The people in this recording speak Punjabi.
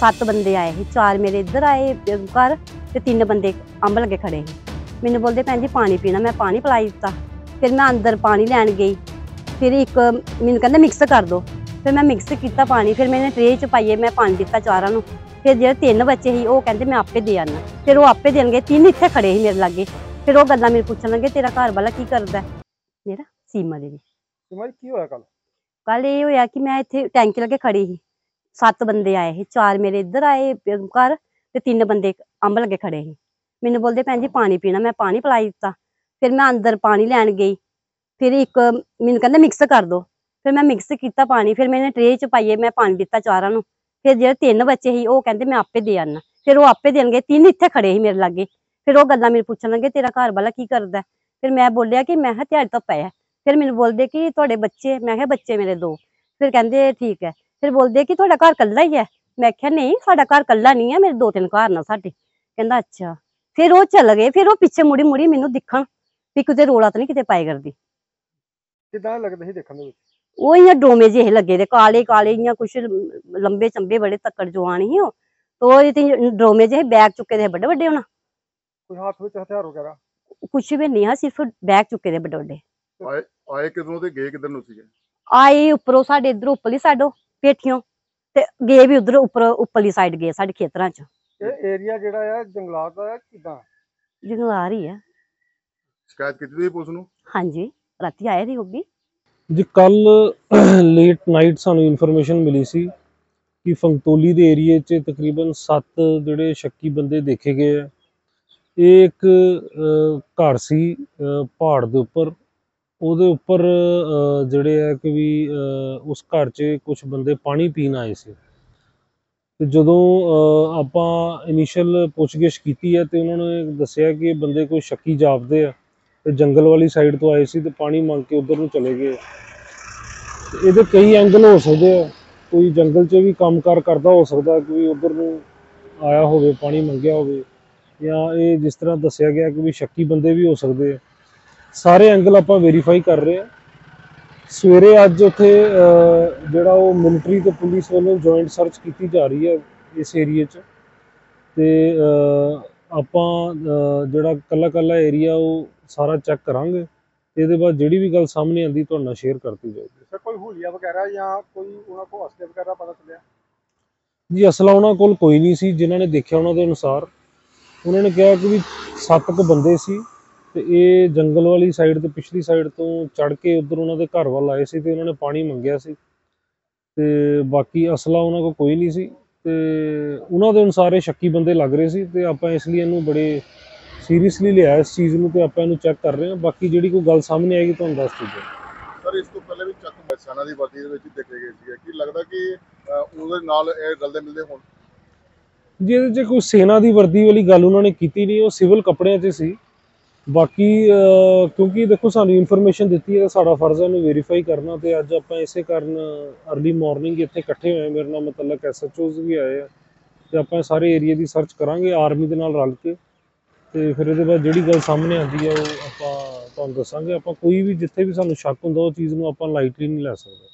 ਸੱਤ ਬੰਦੇ ਆਏ ਸੀ ਚਾਰ ਮੇਰੇ ਇੱਧਰ ਆਏ ਘਰ ਤੇ ਤਿੰਨ ਬੰਦੇ ਅੰਬ ਲੱਗੇ ਖੜੇ ਸੀ। ਮੈਨੂੰ ਬੋਲਦੇ ਭੈਣ ਜੀ ਪਾਣੀ ਪੀਣਾ ਮੈਂ ਪਾਣੀ ਪਿਲਾਈ ਦਿੱਤਾ। ਫਿਰ ਮੈਂ ਅੰਦਰ ਪਾਣੀ ਲੈਣ ਗਈ। ਫਿਰ ਇੱਕ ਮੈਨੂੰ ਕਹਿੰਦਾ ਮਿਕਸ ਕਰ ਦੋ। ਫਿਰ ਮੈਂ ਮਿਕਸ ਕੀਤਾ ਪਾਣੀ ਫਿਰ ਮੈंने ਟ੍ਰੇ ਚ ਪਾਈਏ ਮੈਂ ਪਾਣੀ ਦਿੱਤਾ ਚਾਰਾਂ ਨੂੰ। ਫਿਰ ਜਿਹੜੇ ਤਿੰਨ ਬੱਚੇ ਸੀ ਉਹ ਕਹਿੰਦੇ ਮੈਂ ਆਪੇ ਦੇ ਆਣਾ ਫਿਰ ਉਹ ਆਪੇ ਦੇਣਗੇ। ਤਿੰਨ ਇੱਥੇ ਖੜੇ ਸੀ ਮੇਰੇ ਲਾਗੇ। ਫਿਰ ਉਹ ਗੱਲਾਂ ਮੈਨੂੰ ਪੁੱਛਣ ਲੱਗੇ ਤੇਰਾ ਘਰ ਵਾਲਾ ਕੀ ਕਰਦਾ? ਮੇਰਾ ਸੀਮਾ ਦੇਵੀ। ਸਿਮਰ ਕੀ ਹੋਇਆ ਕੱਲ ਕੱਲ ਇਹ ਹੋਇਆ ਕਿ ਮੈਂ ਇੱਥੇ ਟੈਂਕੀ ਲੱਗੇ ਖੜੀ ਸੀ। ਸੱਤ ਬੰਦੇ ਆਏ ਸੀ, ਚਾਰ ਮੇਰੇ ਇੱਧਰ ਆਏ ਘਰ ਤੇ ਤਿੰਨ ਬੰਦੇ ਅੰਬ ਲੱਗੇ ਖੜੇ ਸੀ। ਮੈਨੂੰ ਬੋਲਦੇ, ਭੈਣ ਜੀ ਪਾਣੀ ਪੀਣਾ, ਮੈਂ ਪਾਣੀ ਪਿਲਾਈ ਦਿੱਤਾ। ਫਿਰ ਮੈਂ ਅੰਦਰ ਪਾਣੀ ਲੈਣ ਗਈ। ਫਿਰ ਇੱਕ ਮੈਨੂੰ ਕਹਿੰਦਾ ਮਿਕਸ ਕਰ ਦੋ। ਫਿਰ ਮੈਂ ਮਿਕਸ ਕੀਤਾ ਪਾਣੀ, ਫਿਰ ਮੈंने ਟਰੇ ਚ ਪਾਈਏ ਮੈਂ ਪਾਣੀ ਦਿੱਤਾ ਚਾਰਾਂ ਨੂੰ। ਫਿਰ ਜਿਹੜੇ ਤਿੰਨ ਬੱਚੇ ਸੀ, ਉਹ ਕਹਿੰਦੇ, ਮੈਂ ਆਪੇ ਦੇ ਆਣਾ ਫਿਰ ਉਹ ਆਪੇ ਦੇਣਗੇ। ਤਿੰਨ ਇੱਥੇ ਖੜੇ ਸੀ ਮੇਰੇ ਲਾਗੇ। ਫਿਰ ਉਹ ਗੱਲਾਂ ਮੈਨੂੰ ਪੁੱਛਣ ਲੱਗੇ, ਤੇਰਾ ਘਰ ਵਾਲਾ ਕੀ ਕਰਦਾ ਫਿਰ ਮੈਂ ਬੋਲਿਆ ਕਿ, ਮੈਂ ਕਿਹਾ ਦਿਹਾੜੀ ਤਾਂ ਪਿਆ ਫਿਰ ਮੈਨੂੰ ਬੋਲਦੇ ਕਿ, ਤੁਹਾਡੇ ਬੱਚੇ? ਮੈਂ ਕਿਹਾ, ਬੱਚੇ ਮੇਰੇ ਦੋ। ਫਿਰ ਕਹਿੰਦੇ, ਠੀਕ ਹੈ। ਫਿਰ ਬੋਲਦੇ ਕਿ ਤੁਹਾਡਾ ਘਰ ਕੱਲਾ ਹੀ ਹੈ। ਮੈਂ ਕਿਹਾ ਨਹੀਂ ਸਾਡਾ ਘਰ ਕੱਲਾ ਨਹੀਂ ਹੈ ਮੇਰੇ ਦੋ ਤਿੰਨ ਘਰ ਨਾ ਸਾਡੇ। ਕਹਿੰਦਾ ਅੱਛਾ। ਫਿਰ ਉਹ ਚੱਲ ਗਏ ਫਿਰ ਉਹ ਪਿੱਛੇ ਮੁੜੀ ਮੁੜੀ ਮੈਨੂੰ ਦਿਖਣ ਵੀ ਕਿਤੇ ਰੋਲਾ ਤਾਂ ਨਹੀਂ ਕਿਤੇ ਪਾਏ ਕਰਦੀ। ਕਿਦਾਂ ਲੱਗਦਾ ਸੀ ਦੇਖਣ ਦੇ ਵਿੱਚ? ਉਹ ਇਆਂ ਡੋਮੇ ਜਿਹੇ ਲੱਗੇ ਦੇ ਕਾਲੇ ਕਾਲੇ ਇਆਂ ਕੁਛ ਲੰਬੇ ਚੰਬੇ ਬੜੇ ਤੱਕੜ ਜਵਾਨ ਸੀ ਉਹ। ਤੋ ਇਹ ਤੇ ਡੋਮੇ ਜਿਹੇ ਬੈਗ ਚੁੱਕੇ ਦੇ ਵੱਡੇ ਵੱਡੇ ਹੋਣਾ ਕੋਈ ਹੱਥ ਵਿੱਚ ਹਥਿਆਰ ਵਗੈਰਾ? ਕੁਛ ਵੀ ਨਹੀਂ ਆ ਸਿਰਫ ਬੈਗ ਚੁੱਕੇ ਦੇ ਵੱਡੇ ਵੱਡੇ। ਆਏ ਕਿਧਰੋਂ ਤੇ ਗਏ ਕਿਧਰ ਨੂੰ ਸੀਗੇ? ਆਏ ਉੱਪਰੋਂ ਸਾਡੇ ਇਧਰ ਉੱਪਰਲੀ ਸਾਡੋ। ਪੇਠੀਆਂ। ਤੇ ਗਏ ਵੀ ਉਧਰ ਉੱਪਰ ਉੱਪਰਲੀ ਸਾਈਡ ਗਏ ਸਾਡੇ ਖੇਤਰਾਂ ਚ। ਇਹ ਏਰੀਆ ਜਿਹੜਾ ਆ ਜੰਗਲਾਤ ਦਾ ਕਿਦਾਂ? ਆ ਰਹੀ ਹੈ ਸ਼ਿਕਾਇਤ ਕੀਤੀ ਤੁਸੀਂ ਪੁਲਿਸ ਨੂੰ? ਹਾਂਜੀ ਰਾਤੀ ਆਏ ਸੀ ਉਹ ਵੀ। ਜੀ ਕੱਲ ਲੇਟ ਨਾਈਟ ਸਾਨੂੰ ਇਨਫੋਰਮੇਸ਼ਨ ਮਿਲੀ ਸੀ ਕਿ ਫੰਗਤੋਲੀ ਦੇ ਏਰੀਏ 'ਚ ਤਕਰੀਬਨ 7 ਜਿਹੜੇ ਸ਼ੱਕੀ ਬੰਦੇ ਦੇਖੇ ਗਏ ਆ। ਇਹ ਇੱਕ ਘਰ ਸੀ ਪਹਾੜ ਦੇ ਉੱਪਰ। ਉਹਦੇ ਉੱਪਰ ਜਿਹੜੇ ਹੈ ਕਿ ਵੀ ਉਸ ਘਰ 'ਚ ਕੁਝ ਬੰਦੇ ਪਾਣੀ ਪੀਣ ਆਏ ਸੀ। ਤੇ ਜਦੋਂ ਆਪਾਂ ਇਨੀਸ਼ੀਅਲ ਪੁੱਛਗਿੱਛ ਕੀਤੀ ਹੈ ਤੇ ਉਹਨਾਂ ਨੇ ਦੱਸਿਆ ਕਿ ਇਹ ਬੰਦੇ ਕੋਈ ਸ਼ੱਕੀ ਜਾਪਦੇ ਆ ਤੇ ਜੰਗਲ ਵਾਲੀ ਸਾਈਡ ਤੋਂ ਆਏ ਸੀ ਤੇ ਪਾਣੀ ਮੰਗ ਕੇ ਉਧਰ ਨੂੰ ਚਲੇ ਗਏ। ਇਹਦੇ ਕਈ ਐਂਗਲ ਹੋ ਸਕਦੇ ਆ। ਕੋਈ ਜੰਗਲ 'ਚ ਵੀ ਕੰਮਕਾਰ ਕਰਦਾ ਹੋ ਸਕਦਾ ਕੋਈ ਉਧਰ ਨੂੰ ਆਇਆ ਹੋਵੇ, ਪਾਣੀ ਮੰਗਿਆ ਹੋਵੇ। ਜਾਂ ਇਹ ਜਿਸ ਤਰ੍ਹਾਂ ਦੱਸਿਆ ਗਿਆ ਕਿ ਵੀ ਸ਼ੱਕੀ ਬੰਦੇ ਵੀ ਹੋ ਸਕਦੇ ਆ। ਸਾਰੇ ਐਂਗਲ ਆਪਾਂ ਵੈਰੀਫਾਈ ਕਰ ਰਹੇ ਆ ਸਵੇਰੇ ਅੱਜ ਉੱਥੇ ਜਿਹੜਾ ਉਹ ਮਿਲਟਰੀ ਤੇ ਪੁਲਿਸ ਵੱਲੋਂ ਜੁਆਇੰਟ ਸਰਚ ਕੀਤੀ ਜਾ ਰਹੀ ਹੈ ਇਸ ਏਰੀਏ 'ਚ। ਤੇ ਆਪਾਂ ਜਿਹੜਾ ਕੱਲਾ ਕੱਲਾ ਏਰੀਆ ਉਹ ਸਾਰਾ ਚੈੱਕ ਕਰਾਂਗੇ। ਤੇ ਇਹਦੇ ਬਾਅਦ ਜਿਹੜੀ ਵੀ ਗੱਲ ਸਾਹਮਣੇ ਆਂਦੀ ਤੁਹਾਡੇ ਨਾਲ ਸ਼ੇਅਰ ਕਰਤੀ ਜਾਏਗੀ ਸਰ ਕੋਈ ਹੁਲੀਆ ਵਗੈਰਾ ਜਾਂ ਕੋਈ ਉਹਨਾਂ ਕੋਲ ਅਸਲੇ ਵਗੈਰਾ ਪਤਾ ਚੱਲਿਆ? ਜੀ ਅਸਲਾ ਉਹਨਾਂ ਕੋਲ ਕੋਈ ਨਹੀਂ ਸੀ। ਜਿਨ੍ਹਾਂ ਨੇ ਦੇਖਿਆ ਉਹਨਾਂ ਦੇ ਅਨੁਸਾਰ ਉਹਨਾਂ ਨੇ ਕਿਹਾ ਕਿ ਵੀ ਸੱਤ ਕੁ ਬੰਦੇ ਸੀ। ਤੇ ਇਹ ਜੰਗਲ ਵਾਲੀ ਸਾਈਡ ਤੇ ਪਿਛਲੀ ਸਾਈਡ ਤੋਂ ਚੜ ਕੇ ਉਧਰ ਉਹਨਾਂ ਦੇ ਘਰ ਵੱਲ ਆਏ ਸੀ ਤੇ ਉਹਨਾਂ ਨੇ ਪਾਣੀ ਮੰਗਿਆ ਸੀ। ਤੇ ਬਾਕੀ ਅਸਲਾ ਉਹਨਾਂ ਕੋਲ ਕੋਈ ਨਹੀਂ ਸੀ ਤੇ ਉਹਨਾਂ ਦੇ ਅਨੁਸਾਰ ਇਹ ਸ਼ੱਕੀ ਬੰਦੇ ਲੱਗ ਰਹੇ ਸੀ ਤੇ ਆਪਾਂ ਇਸ ਲਈ ਇਹਨੂੰ ਬੜੇ ਸੀਰੀਅਸਲੀ ਲਿਆ ਇਸ ਚੀਜ਼ ਨੂੰ ਤੇ ਆਪਾਂ ਇਹਨੂੰ ਚੈੱਕ ਕਰ ਰਹੇ ਹਾਂ। ਬਾਕੀ ਜਿਹੜੀ ਕੋਈ ਗੱਲ ਸਾਹਮਣੇ ਆਏਗੀ ਤੁਹਾਨੂੰ ਦੱਸ ਦਿੱਤੀ ਸਰ ਇਸ ਤੋਂ ਪਹਿਲੇ ਵੀ ਚੱਕ ਮੈਸਾਨਾ ਦੀ ਵਰਦੀ ਦੇ ਵਿੱਚ ਦੇਖੇ ਗਏ ਸੀਗੇ। ਕੀ ਲੱਗਦਾ ਕਿ ਉਹਦੇ ਨਾਲ ਇਹ ਰਲਦੇ ਮਿਲਦੇ ਹੋਣ? ਜੀ ਇਹਦੇ 'ਚ ਕੋਈ ਸੈਨਾ ਦੀ ਵਰਦੀ ਵਾਲੀ ਗੱਲ ਉਹਨਾਂ ਨੇ ਕੀਤੀ ਨਹੀਂ ਉਹ ਸਿਵਲ ਕੱਪੜਿਆਂ 'ਚ ਸੀ। ਬਾਕੀ ਕਿਉਂਕਿ ਦੇਖੋ ਸਾਨੂੰ ਇਨਫੋਰਮੇਸ਼ਨ ਦਿੱਤੀ ਹੈ ਤਾਂ ਸਾਡਾ ਫਰਜ਼ ਹੈ ਉਹਨੂੰ ਵੈਰੀਫਾਈ ਕਰਨਾ ਤੇ ਅੱਜ ਆਪਾਂ ਇਸੇ ਕਾਰਨ ਅਰਲੀ ਮਾਰਨਿੰਗ ਇੱਥੇ ਇਕੱਠੇ ਹੋਏ ਮੇਰੇ ਨਾਲ ਮਤਲਬ ਐਸਐਚਓਜ਼ ਵੀ ਆਏ ਆ ਤੇ ਆਪਾਂ ਸਾਰੇ ਏਰੀਆ ਦੀ ਸਰਚ ਕਰਾਂਗੇ ਆਰਮੀ ਦੇ ਨਾਲ ਰਲ ਕੇ ਤੇ ਫਿਰ ਇਹਦੇ ਬਾਅਦ ਜਿਹੜੀ ਗੱਲ ਸਾਹਮਣੇ ਆਉਂਦੀ ਹੈ ਉਹ ਆਪਾਂ ਤੁਹਾਨੂੰ ਦੱਸਾਂਗੇ। ਆਪਾਂ ਕੋਈ ਵੀ ਜਿੱਥੇ ਵੀ ਸਾਨੂੰ ਸ਼ੱਕ ਹੁੰਦਾ, ਉਹ ਚੀਜ਼ ਨੂੰ ਆਪਾਂ ਲਾਈਟਲੀ ਨਹੀਂ ਲੈ ਸਕਦੇ।